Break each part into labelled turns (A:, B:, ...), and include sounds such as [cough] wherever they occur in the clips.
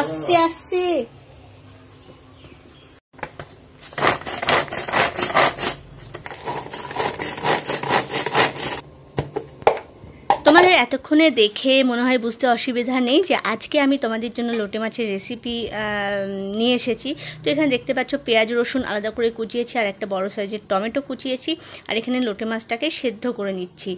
A: আসছি আসছি। তোমাদের এতক্ষণে দেখে মনে হয় বুঝতে অসুবিধা নেই যে আজকে আমি তোমাদের জন্য লোটে মাছের রেসিপি নিয়ে এসেছি। তো এখানে দেখতে পাচ্ছ পেঁয়াজ, রসুন আলাদা করে কুচিয়েছি আর একটা বড় সাইজের টমেটো কুচিয়েছি আর এখানে লোটে মাছটাকে সেদ্ধ করে নিচ্ছি।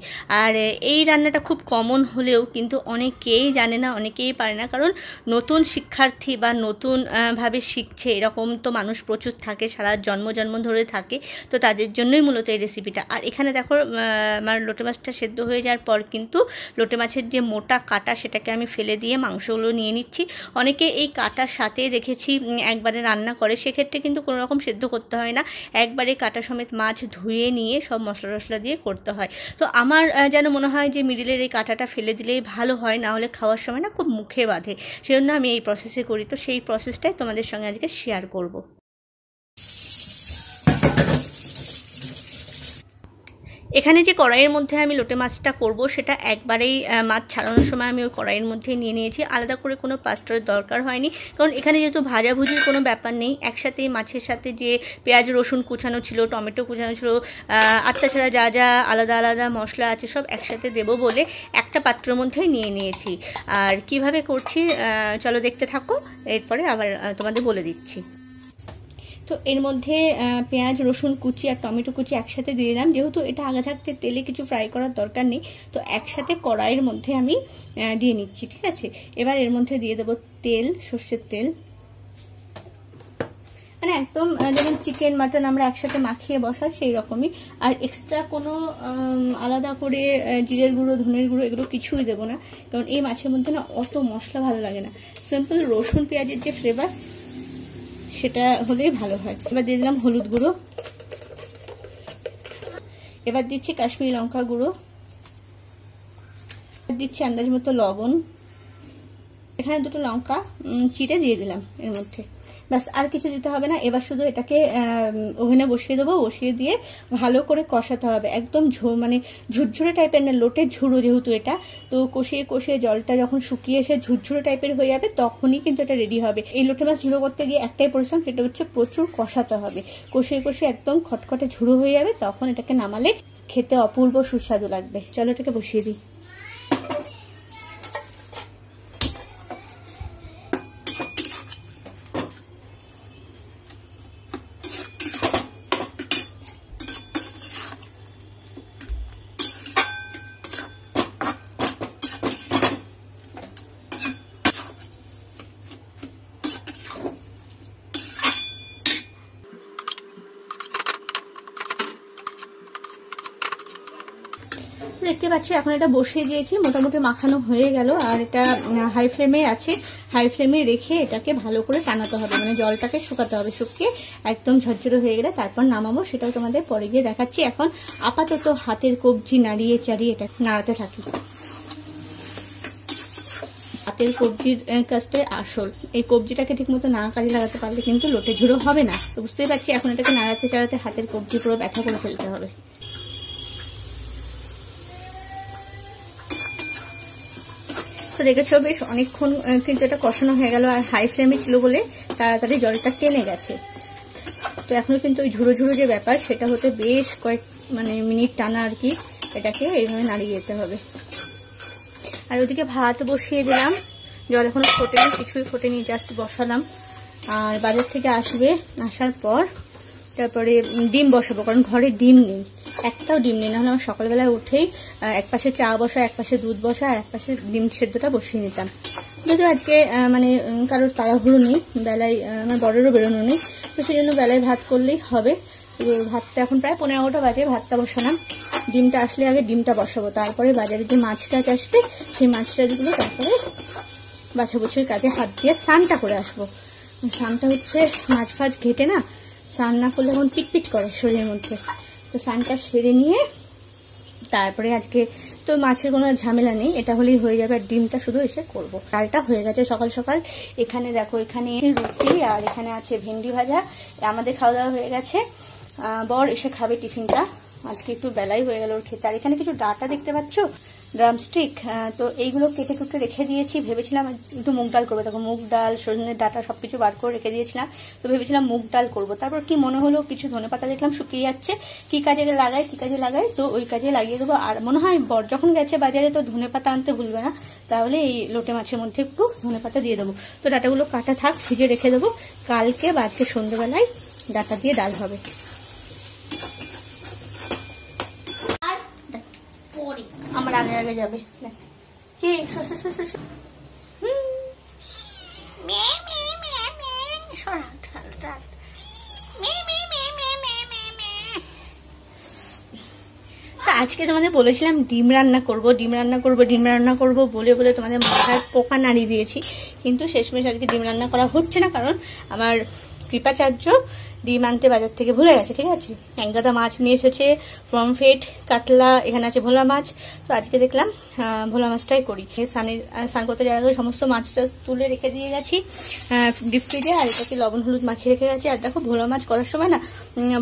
A: আর এই রান্নাটা খুব কমন হলেও কিন্তু অনেকেই জানে না, অনেকেই পারে না কারণ নতুন শিক্ষার্থী বা নতুন ভাবে শিখছে, এরকম তো মানুষ প্রচুর থাকে, সারা জন্ম জন্ম ধরে থাকে, তো তাদের জন্যই মূলত এই রেসিপিটা আর এখানে দেখো আমার লোটে মাছটা সেদ্ধ হয়ে যাওয়ার পর কিন্তু লোটে মাছের যে মোটা কাটা সেটাকে আমি ফেলে দিয়ে মাংসগুলো নিয়ে নিচ্ছি। অনেকে এই কাটার সাথে দেখেছি একবারে রান্না করে। সেক্ষেত্রে কিন্তু কোনো রকম সেদ্ধ করতে হয় না। একবারে কাটা সমেত মাছ ধুয়ে নিয়ে সব মশলা টশলা দিয়ে করতে হয়। তো আমার যেন মনে হয় যে মিডিলের এই কাটাটা ফেলে দিলেই ভালো হয়, না হলে খাওয়ার সময় না খুব মুখে বাঁধে। সেজন্য আমি এই প্রসেসে করি। তো সেই প্রসেসটাই তোমাদের সঙ্গে আজকে শেয়ার করব। এখানে যে কড়াইয়ের মধ্যে আমি লোটে মাছটা করব, সেটা একবারেই মাছ ছাড়ানোর সময় আমি ওই কড়াইয়ের মধ্যে নিয়ে নিয়েছি। আলাদা করে কোনো পাত্রের দরকার হয়নি। কারণ এখানে যেহেতু ভাজাভুজির কোনো ব্যাপার নেই, একসাথেই মাছের সাথে যে পেঁয়াজ, রসুন কুচানো ছিল, টমেটো কুচানো ছিল আর তাছাড়া যা যা আলাদা আলাদা মশলা আছে সব একসাথে দেব বলে একটা পাত্রের মধ্যেই নিয়ে নিয়েছি। আর কীভাবে করছি চলো দেখতে থাকো, এরপরে আবার তোমাদের বলে দিচ্ছি। তো এর মধ্যে পেঁয়াজ, রসুন কুচি আর টমেটো কুচি একসাথে দিয়ে দিলাম। যেহেতু এটা আগে থাকতে তেলে কিছু ফ্রাই করার দরকার নেই, তো একসাথে কড়াইয়ের মধ্যে আমি দিয়ে নিচ্ছি, ঠিক আছে? এবার এর মধ্যে দিয়ে দেবো তেল, সর্ষের তেল। মানে একদম যেমন চিকেন মাটন আমরা একসাথে মাখিয়ে বসাই সেই রকমই। আর এক্সট্রা কোনো আলাদা করে জিরের গুঁড়ো, ধনের গুঁড়ো এগুলো কিছুই দেবো না। কারণ এই মাছের মধ্যে না অত মশলা ভালো লাগে না। সিম্পল রসুন পেঁয়াজের যে ফ্লেভার সেটা হলেই ভালো হয়। এবার দিয়ে দিলাম হলুদ গুঁড়ো। এবার দিচ্ছি কাশ্মীরি লঙ্কা গুঁড়ো। দিচ্ছি আন্দাজ মতো লবণ। এখানে দুটো লঙ্কা চিটে দিয়ে দিলাম এর মধ্যে। ব্যাস, আর কিছু দিতে হবে না। এবার শুধু এটাকে ওভেনে বসিয়ে দেবো। বসিয়ে দিয়ে ভালো করে কষাতে হবে। একদম ঝো মানে ঝুরঝুরে টাইপের না লোটের ঝুড়ো যেহেতু এটা। তো কষিয়ে কষিয়ে জলটা যখন শুকিয়ে এসে ঝুরঝুরে টাইপের হয়ে যাবে, তখনই কিন্তু এটা রেডি হবে। এই লোটে মাছ ঝুড়ো করতে গিয়ে একটাই পরিশ্রম, সেটা হচ্ছে প্রচুর কষাতে হবে। কষিয়ে কষিয়ে একদম খটখটে ঝুড়ো হয়ে যাবে, তখন এটাকে নামালে খেতে অপূর্ব সুস্বাদু লাগবে। চলো এটাকে বসিয়ে দিই দেখতে পাচ্ছ এখন এটা বসিয়ে দিয়েছি, মোটামুটি মাখানো হয়ে গেল, আর এটা হাই ফ্লেমে আছে। হাই ফ্লেমে রেখে এটাকে ভালো করে টানাতে হবে মানে জলটাকে শুকাতে হবে শুকিয়ে, একদম ঝরঝরে হয়ে গেলে তারপর নামাবো, সেটাও তোমাদের পরে গিয়ে দেখাচ্ছি। এখন আপাতত হাতের কবজি নাড়িয়ে চাড়িয়ে এটা নাড়াতে থাকি। হাতের কবজির কাজটাই আসল। এই কবজিটাকে ঠিক মতো না কাজে লাগাতে পারলে কিন্তু লোটে ঝুড়ো হবে না। তো বুঝতেই পারছি, এখন এটাকে নাড়াতে চাড়াতে হাতের কবজি পুরো ব্যথা করে ফেলতে হবে। তো দেখেছ? বেশ অনেকক্ষণ কিন্তু এটা কষানো হয়ে গেল আর হাই ফ্লেমে ছিল বলে তাড়াতাড়ি জলটা টেনে গেছে। তো এখনও কিন্তু ওই ঝুড়ো ঝুড়ো যে ব্যাপার, সেটা হতে বেশ কয়েক মানে মিনিট টানা আর কি এটাকে এইভাবে নাড়িয়ে যেতে হবে। আর ওদিকে ভাত বসিয়ে দিলাম। জল এখনও ফোটেনি, কিছুই ফোটেনি জাস্ট বসালাম। আর বাজার থেকে আসবে, আসার পর তারপরে ডিম বসাবো, কারণ ঘরে ডিম নেই। একটাও ডিম নেই। নাহলে আমার সকালবেলায় উঠেই এক পাশে চা বসা এক পাশে দুধ বসা, আর এক পাশে ডিম সেদ্ধটা বসিয়ে নিতাম। যদিও আজকে মানে কারোর তাড়াহুড়ো নেই, বেলায় আমার বড়েরও বেরোনো নেই, তো সেই জন্য বেলায় ভাত করলেই হবে। ভাতটা এখন প্রায় পনেরোটা বাজে, ভাতটা বসালাম। ডিমটা আসলে আগে ডিমটা বসাবো, তারপরে বাজারে যে মাছ টাছ আসবে, সেই মাছ টাছগুলো তারপরে বাছাবুছির কাজে হাত দিয়ে স্নানটা করে আসব। স্নানটা হচ্ছে মাছ ফাছ ঘেটে না, স্নান না করলে এখন পিটপিট করে শরীরের মধ্যে। তো স্নানটা সেরে নিয়ে তারপরে আজকে তো মাছের কোনো ঝামেলা নেই, এটা হলেই হয়ে যাবে আর ডিমটা শুধু এসে করব। ডালটা হয়ে গেছে সকাল সকাল। এখানে দেখো, এখানে রুটি আর এখানে আছে ভেন্ডি ভাজা। আমাদের খাওয়া দাওয়া হয়ে গেছে। বর এসে খাবে টিফিনটা। আজকে একটু বেলাই হয়ে গেল ওর খেতে। আর এখানে কিছু ডাটা দেখতে পাচ্ছ? ড্রামস্টিক তো এইগুলো কেটে কুটে রেখে দিয়েছি। ভেবেছিলাম একটু মুগ ডাল করব। তখন মুগ ডাল সজনের ডাটা সবকিছু বার করে রেখে দিয়েছিলাম। তো ভেবেছিলাম মুগ ডাল করব। তারপর কি মনে হলো? কিছু ধনে পাতা দেখলাম শুকিয়ে যাচ্ছে। কি কাজে লাগাই, কি কাজে লাগাই? তো ওই কাজে লাগিয়ে দেবো। আর মনে হয় বর যখন গেছে বাজারে, তো ধনে পাতা আনতে ভুলবে না। তাহলে এই লোটে মাছের মধ্যে একটু ধনে পাতা দিয়ে দেবো। তো ডাটাগুলো কাটা থাক ফ্রিজে রেখে দেবো। কালকে বা আজকে সন্ধ্যেবেলায় ডাটা দিয়ে ডাল হবে। আমার আগে আগে যাবে। কি? আজকে তোমাদের বলেছিলাম ডিম রান্না করব ডিম রান্না করব ডিম রান্না করব বলে বলে তোমাদের মাথায় পোকা নাড়িয়ে দিয়েছি। কিন্তু শেষমেশ আজকে ডিম রান্না করা হচ্ছে না কারণ আমার কৃপাচার্য ডিম আনতে বাজার থেকে ভুলে গেছে, ঠিক আছে? ট্যাংরাদা মাছ নিয়ে এসেছে ফ্রমফেট কাতলা, এখানে আছে ভোলা মাছ। তো আজকে দেখলাম ভোলা মাছটাই করি। সানের স্নান করতে যাওয়ার আগে সমস্ত মাছটা তুলে রেখে দিয়ে গেছি ডিপ ফ্রিজে আর এটাকে লবণ, হলুদ মাখিয়ে রেখে গেছি। আর দেখো, ভোলা মাছ করার সময় না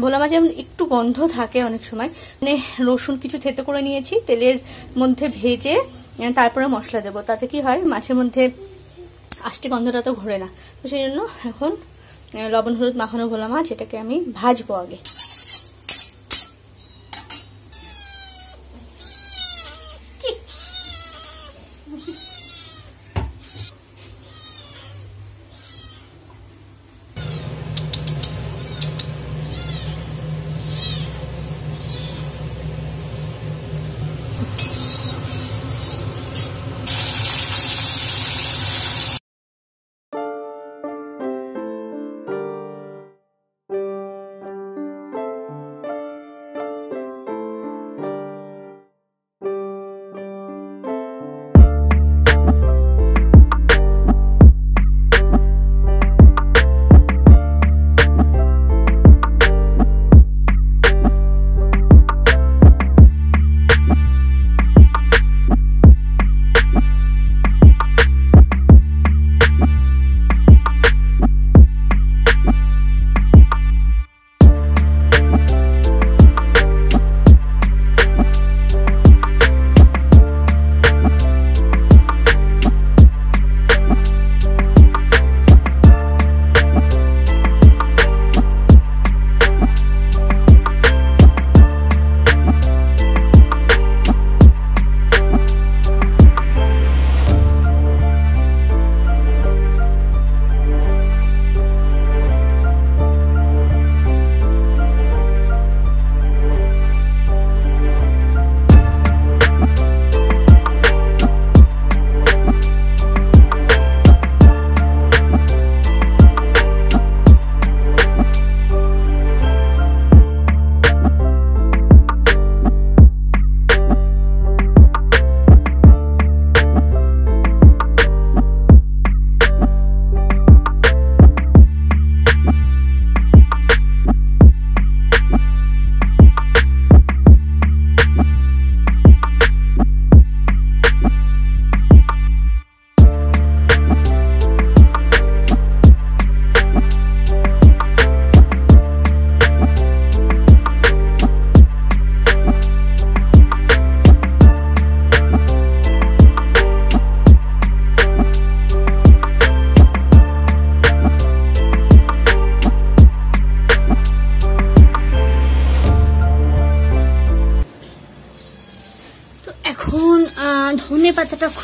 A: ভোলা মাছ যেমন একটু গন্ধ থাকে অনেক সময় মানে রসুন কিছু থেতে করে নিয়েছি, তেলের মধ্যে ভেজে তারপরে মশলা দেবো। তাতে কি হয়, মাছের মধ্যে আষ্টে গন্ধটা তো ঘোরে না। তো সেই জন্য এখন লবণ হলুদ মাখানো ভোলা মাছ এটাকে আমি ভাজবো আগে।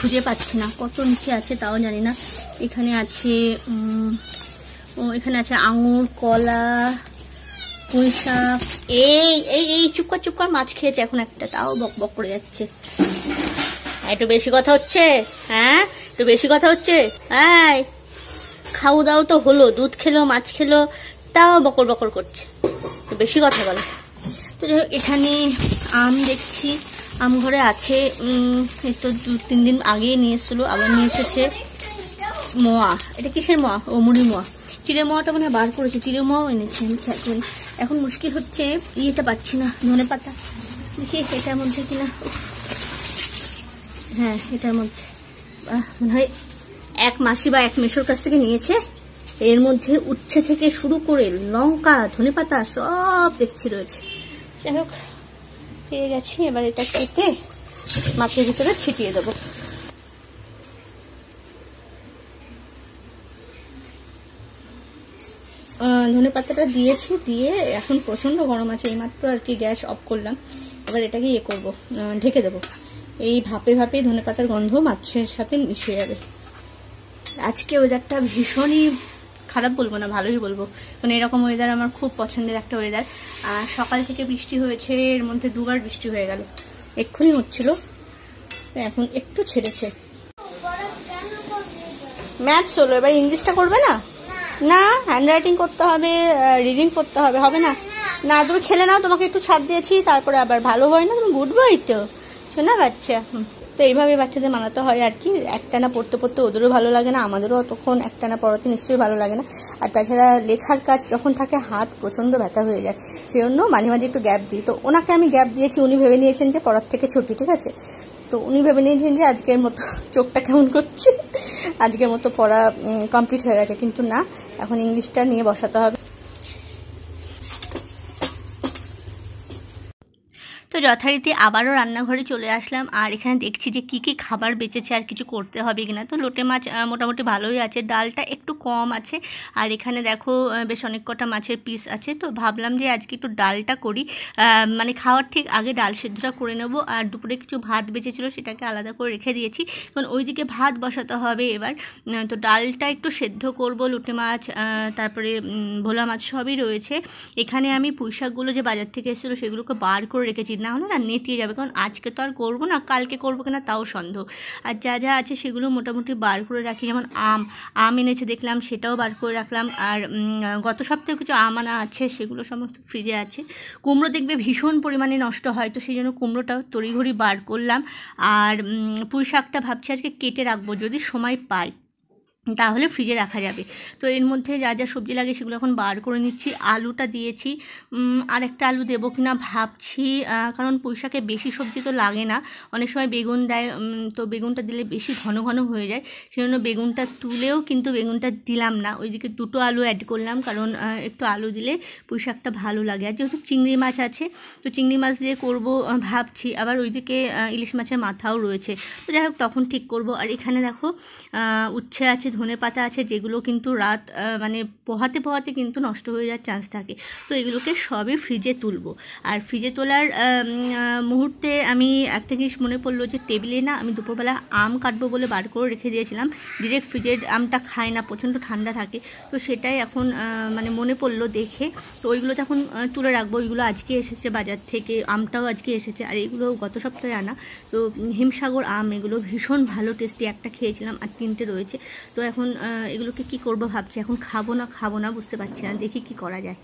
A: খুঁজে পাচ্ছি না। কত নিচে আছে তাও জানি না। এখানে আছে এখানে আছে আঙুর, কলা, পুঁই শাক। এই এই এই চুপকার চুপকার মাছ খেয়েছে এখন একটা, তাও বক বক করে যাচ্ছে। একটু বেশি কথা হচ্ছে? হ্যাঁ একটু বেশি কথা হচ্ছে? হ্যাঁ খাও দাও তো হলো, দুধ খেলো, মাছ খেলো, তাও বকর বকর করছে। বেশি কথা বলে। তো এখানে আম দেখছি। আম ঘরে আছে তো দু, তিন দিন আগেই নিয়ে এসেছিল, আবার নিয়ে এসেছে মোয়া। এটা কিসের মোয়া? ও, মুড়ি মোয়া। চিড়ে মোয়াটা মানে বার করেছে, চিড়ে মোয়াও এনেছে, আমি এখন মুশকিল হচ্ছে, ইয়েটা পাচ্ছি না, ধনে পাতা। দেখি, এটার মধ্যে কিনা হ্যাঁ এটার মধ্যে। মনে হয় এক মাসি বা এক মেশোর কাছ থেকে নিয়েছে। এর মধ্যে উচ্ছে থেকে শুরু করে লঙ্কা, ধনে পাতা সব দেখছি রয়েছে। যাই হোক পেয়ে গেছি, এবার এটা কেটে মাছের ভিতরে ছিটিয়ে দেবো। ধনে পাতাটা দিয়েছি, দিয়ে এখন প্রচণ্ড গরম আছে, এইমাত্র আর কি গ্যাস অফ করলাম। এবার এটাকে ইয়ে করব ঢেকে দেবো। এই ভাপে ভাপে ধনে পাতার গন্ধ মাছের সাথে মিশে যাবে। আজকে ওয়েদারটা ভীষণই খারাপ বলব না, ভালোই বলব। কারণ এরকম ওয়েদার আমার খুব পছন্দের একটা ওয়েদার আর সকাল থেকে বৃষ্টি হয়েছে, এর মধ্যে দুবার বৃষ্টি হয়ে গেল। এক্ষুনি হচ্ছিল এখন একটু ছেড়েছে। ম্যাথস হলো, এবার ইংলিশটা করবে না? না হ্যান্ড রাইটিং করতে হবে রিডিং করতে হবে হবে না? না, তুমি খেলে নাও, তোমাকে একটু ছাড় দিয়েছি, তারপরে আবার ভালো হয় না, তুমি গুড বই তো। শোনা বাচ্চা তো এইভাবে বাচ্চাদের মানাতে হয় আর কি। একটানা পড়তে পড়তে ওদেরও ভালো লাগে না, আমাদেরও অতক্ষণ একটানা পড়াতে নিশ্চয়ই ভালো লাগে না। আর তাছাড়া লেখার কাজ যখন থাকে, হাত প্রচণ্ড ব্যথা হয়ে যায়। সেই জন্য মাঝে মাঝে একটু গ্যাপ দিই। তো ওনাকে আমি গ্যাপ দিয়েছি, উনি ভেবে নিয়েছেন যে পড়ার থেকে ছুটি, ঠিক আছে? তো উনি ভেবে নিয়েছেন যে আজকের মতো [laughs] চোখটা কেমন করছে? আজকের মতো পড়া কমপ্লিট হয়ে গেছে। কিন্তু না, এখন ইংলিশটা নিয়ে বসাতে হবে। তো যথারীতি আবারও রান্নাঘরে চলে আসলাম। আর এখানে দেখছি যে কি কি খাবার বেঁচেছে আর কিছু করতে হবে কিনা। তো লোটে মাছ মোটামুটি ভালোই আছে। ডালটা একটু কম আছে। আর এখানে দেখো বেশ অনেক কটা মাছের পিস আছে। তো ভাবলাম যে আজকে একটু ডালটা করি। মানে খাওয়ার ঠিক আগে ডাল সেদ্ধটা করে নেব। আর দুপুরে কিছু ভাত বেঁচেছিলো, সেটাকে আলাদা করে রেখে দিয়েছি। কারণ ওইদিকে ভাত বসাতে হবে এবার। তো ডালটা একটু সেদ্ধ করব। লোটে মাছ তারপরে ভোলা মাছ সবই রয়েছে। এখানে আমি পুঁইশাকগুলো যে বাজার থেকে এসেছিল, সেগুলোকে বার করে রেখেছি। না হলে না নেতিয়ে যাবে। কারণ আজকে তো আর করব না, কালকে করব কিনা তাও সন্দেহ। আর যা যা আছে সেগুলো মোটামুটি বার করে রাখি। যেমন আম আম এনেছে দেখলাম, সেটাও বার করে রাখলাম। আর গত সপ্তাহে কিছু আম আনা আছে, সেগুলো সমস্ত ফ্রিজে আছে। কুমড়ো দেখবে ভীষণ পরিমাণে নষ্ট হয়, তো সেই জন্য কুমড়োটাও তড়িঘড়ি বার করলাম। আর পুঁই শাকটা ভাবছি আজকে কেটে রাখব, যদি সময় পাই। তাহলে ফ্রিজে রাখা যাবে। তো এর মধ্যে যা যা সবজি লাগে সেগুলো এখন বার করে নিচ্ছি। আলুটা দিয়েছি। আর একটা আলু দেবো কি না ভাবছি কারণ পুঁইশাকে বেশি সবজি তো লাগে না। অনেক সময় বেগুন দেয় তো বেগুনটা দিলে বেশি ঘন ঘন হয়ে যায়। সেজন্য বেগুনটা তুলেও কিন্তু বেগুনটা দিলাম না। ওইদিকে দুটো আলু অ্যাড করলাম, কারণ একটু আলু দিলে পুঁইশাকটা ভালো লাগে। আর যেহেতু চিংড়ি মাছ আছে, তো চিংড়ি মাছ দিয়ে করব ভাবছি। আবার ওইদিকে ইলিশ মাছের মাথাও রয়েছে। তো যাই হোক, তখন ঠিক করব। আর এখানে দেখো উচ্ছে আছে ধনে পাতা আছে, যেগুলো কিন্তু রাত মানে পোহাতে পোহাতে কিন্তু নষ্ট হয়ে যাওয়ার চান্স থাকে। তো এগুলোকে সবই ফ্রিজে তুলবো। আর ফ্রিজে তোলার মুহূর্তে আমি একটা জিনিস মনে পড়ল যে টেবিলে না আমি দুপুরবেলা আম কাটবো বলে বার করে রেখে দিয়েছিলাম। ডিরেক্ট ফ্রিজের আমটা খায় না, প্রচণ্ড ঠান্ডা থাকে। তো সেটাই এখন মানে মনে পড়ল দেখে। তো ওইগুলো তখন তুলে রাখব, ওইগুলো আজকে এসেছে বাজার থেকে, আমটাও আজকে এসেছে। আর এগুলো গত সপ্তাহে আনা। তো হিমসাগর আম, এগুলো ভীষণ ভালো টেস্টি একটা খেয়েছিলাম। আর তিনটে রয়েছে। তো এখন এগুলোকে কি করব ভাবছি? এখন খাব না খাব না, বুঝতে পারছি না। দেখি কি করা যায়।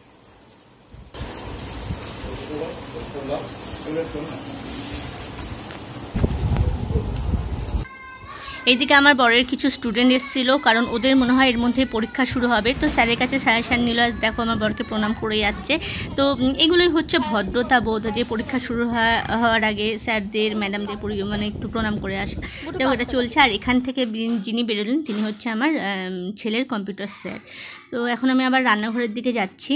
A: এইদিকে আমার বরের কিছু স্টুডেন্ট এসেছিল কারণ ওদের মনে হয় এর মধ্যে পরীক্ষা শুরু হবে। তো স্যারের কাছে সাজেশান নিল দেখো আমার বরকে প্রণাম করে যাচ্ছে। তো এগুলোই হচ্ছে ভদ্রতা বোধ যে পরীক্ষা শুরু হওয়ার আগে স্যারদের ম্যাডামদের মানে একটু প্রণাম করে আসে। তো এটা চলছে আর এখান থেকে যিনি বেরোলেন তিনি হচ্ছে আমার ছেলের কম্পিউটার স্যার তো এখন আমি আবার রান্নাঘরের দিকে যাচ্ছি।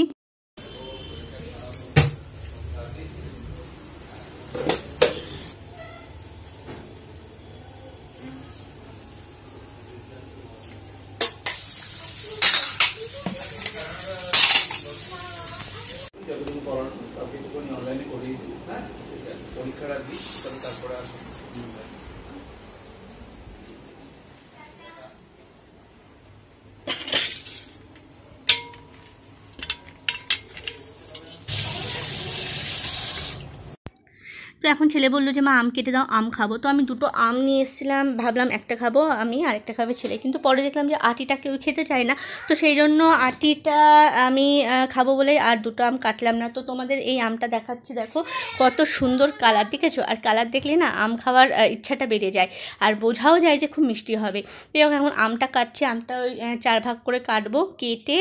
A: তো এখন ছেলে বলল যে, মা, আম কেটে দাও, আম খাব। তো আমি দুটো আম নিয়ে এসেছিলাম, ভাবলাম একটা খাব আমি আরেকটা খাবে ছেলে। কিন্তু পরে দেখলাম যে, আটিটা কেউ খেতে চায় না। তো সেই জন্য আটিটা আমি খাব বলে আর দুটো আম কাটলাম না। তো তোমাদের এই আমটা দেখাচ্ছি, দেখো কত সুন্দর কালার, দেখেছ? আর কালার দেখলে না আম খাওয়ার ইচ্ছাটা বেড়ে যায় আর বোঝাও যায় যে খুব মিষ্টি হবে। তো এখন আমটা কাটছি, আমটা ওই চার ভাগ করে কাটবো, কেটে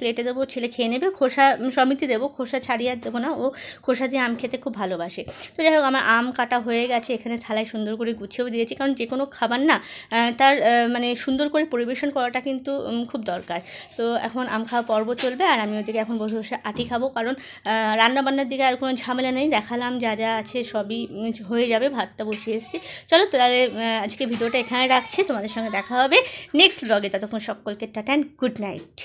A: প্লেটে দেবো, ছেলে খেয়ে নেবে, খোসা, সমিতি দেবো, খোসা ছাড়িয়ে আর দেবো না, ও খোসা দিয়ে আম খেতে খুব ভালোবাসে। তো যাই হোক আমার আম কাটা হয়ে গেছে, এখানে থালায় সুন্দর করে গুছিয়েও দিয়েছি। কারণ যে কোনো খাবার না তার মানে সুন্দর করে পরিবেশন করাটা কিন্তু খুব দরকার। তো এখন আম খাওয়া পর্ব চলবে আর আমি ওদিকে এখন বসে বসে আটি খাব। কারণ রান্না বান্নার দিকে আর কোনো ঝামেলা নেই। দেখালাম যা যা আছে সবই হয়ে যাবে। ভাতটা বসিয়ে এসেছি। চলো তাহলে আজকে ভিডিওটা এখানে রাখছি। তোমাদের সঙ্গে দেখা হবে নেক্সট ব্লগে ততক্ষণ সকলকে টাটা অ্যান্ড গুড নাইট